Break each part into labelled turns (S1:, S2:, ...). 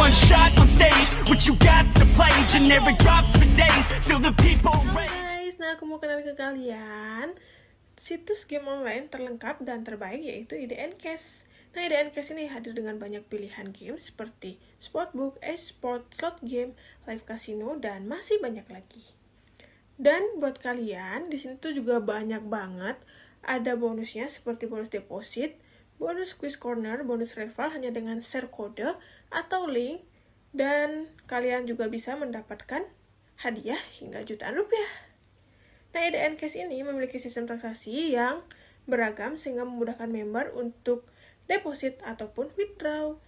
S1: one shot on stage. What you got to play? Generic drops for days. Still the people
S2: guys, nah aku mau kenalin ke kalian situs game online terlengkap dan terbaik yaitu IDN Cash. Nah, IDN Cash ini hadir dengan banyak pilihan game seperti sportbook, e-sport, slot game, live casino, dan masih banyak lagi. Dan buat kalian, di sini tuh juga banyak banget ada bonusnya seperti bonus deposit, bonus quiz corner, bonus rival hanya dengan share kode atau link, dan kalian juga bisa mendapatkan hadiah hingga jutaan rupiah. Nah, EDN Cash ini memiliki sistem transaksi yang beragam sehingga memudahkan member untuk deposit ataupun withdraw.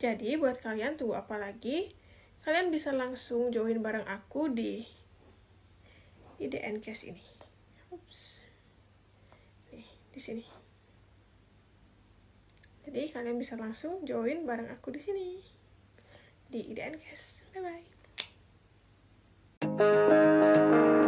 S2: Jadi, buat kalian tunggu apa lagi? Kalian bisa langsung join bareng aku di IDN Cash ini. Ups. Nih, di sini. Jadi, kalian bisa langsung join bareng aku di sini. Di IDN Cash. Bye-bye.